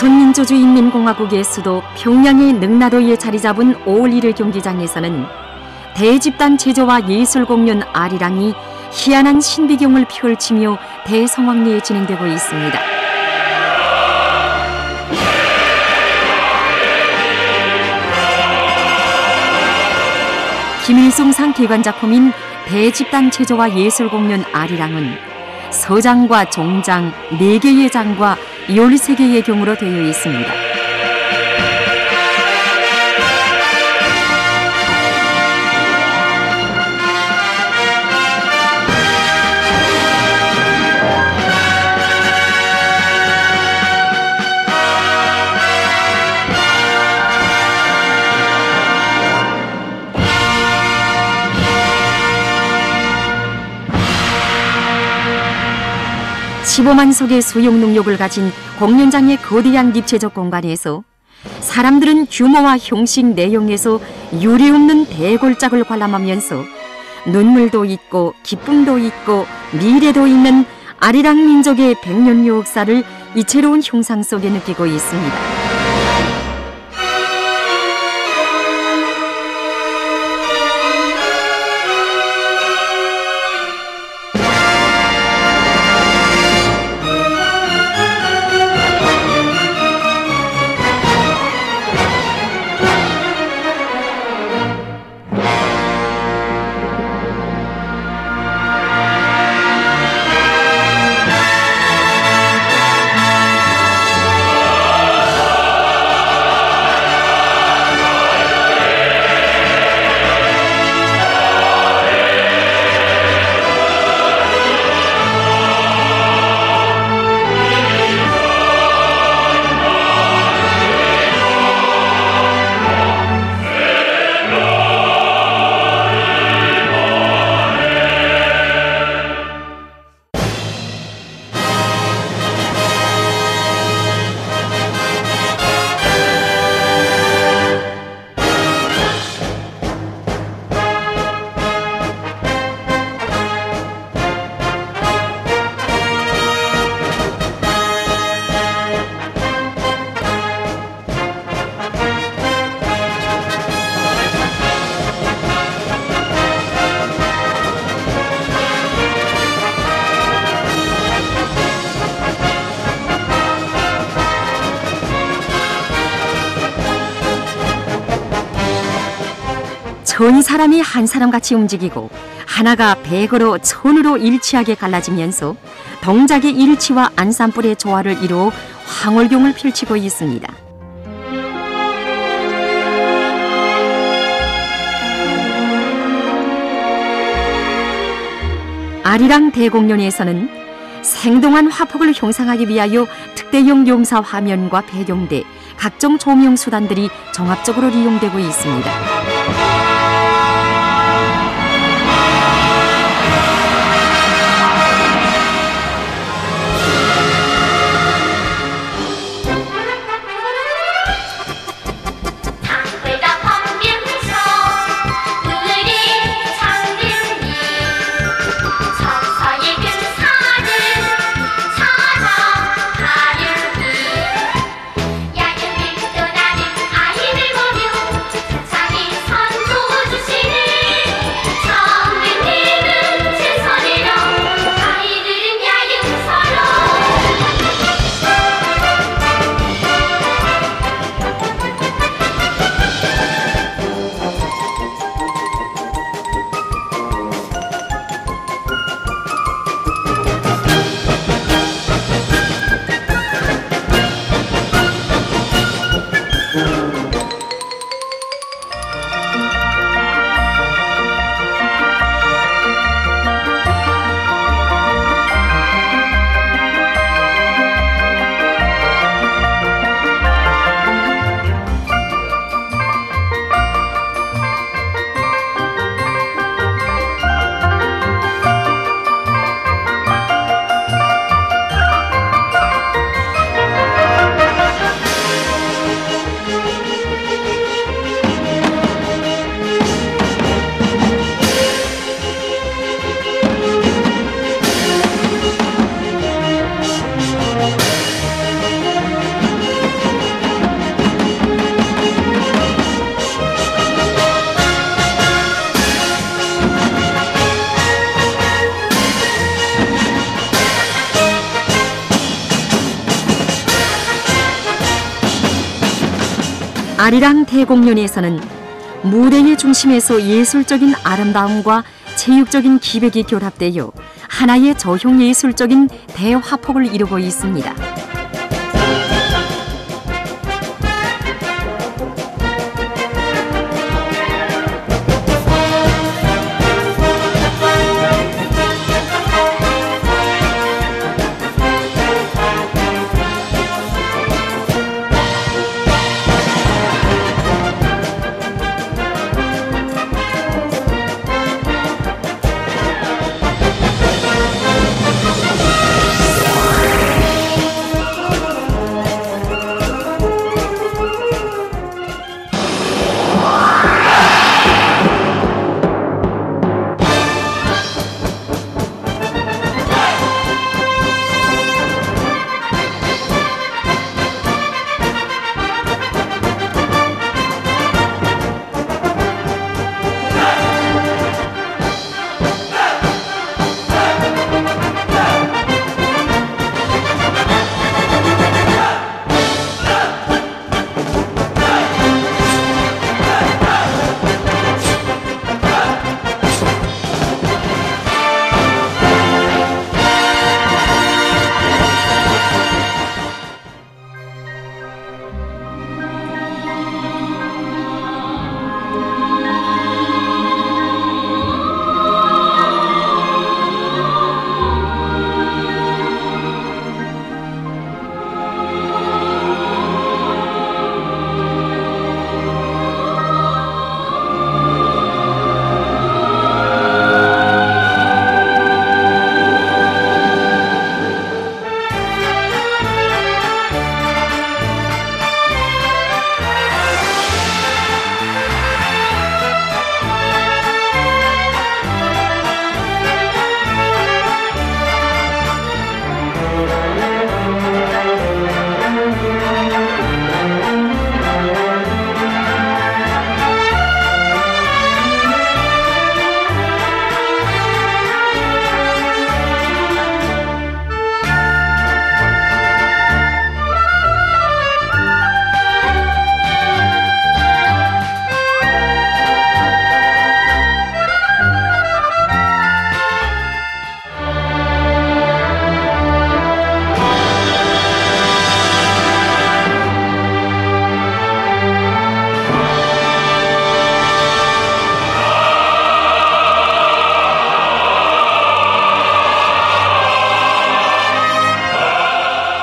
조선민주주의인민공화국의 수도 평양의 능라도에 자리 잡은 5월 1일 경기장에서는 대집단 제조와 예술 공연 아리랑이 희한한 신비경을 펼치며 대성황리에 진행되고 있습니다. 김일성상 기관 작품인 대집단 체조와 예술 공연 아리랑은 서장과 종장, 네 개의 장과 13개의 경으로 되어 있습니다. (15만) 석의 수용 능력을 가진 공연장의 거대한 입체적 공간에서 사람들은 규모와 형식 내용에서 유례없는 대골짝을 관람하면서 눈물도 있고 기쁨도 있고 미래도 있는 아리랑 민족의 백년요 역사를 이채로운 형상 속에 느끼고 있습니다. 천 사람이 한 사람같이 움직이고 하나가 백으로 천으로 일치하게 갈라지면서 동작의 일치와 안산불의 조화를 이루어 황홀경을 펼치고 있습니다. 아리랑 대공연에서는 생동한 화폭을 형상하기 위하여 특대용 용사 화면과 배경대, 각종 조명 수단들이 종합적으로 이용되고 있습니다. 아리랑 대공연에서는 무대의 중심에서 예술적인 아름다움과 체육적인 기백이 결합되어 하나의 저형 예술적인 대화폭을 이루고 있습니다.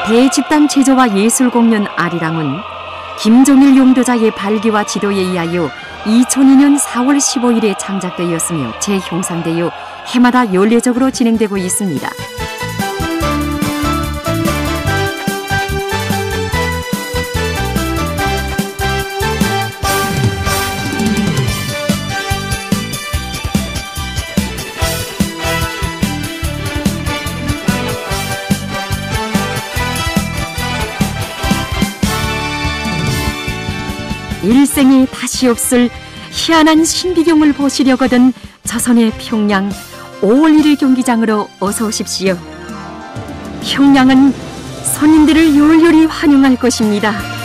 대집단 체조와 예술 공연 아리랑은 김종일 용도자의 발기와 지도에 의하여 2002년 4월 15일에 창작되었으며 재형상되어 해마다 연례적으로 진행되고 있습니다. 다시 없을 희한한 신비경을 보시려거든 조선의 평양 5월 1일 경기장으로 어서 오십시오. 평양은 손님들을 요열히 환영할 것입니다.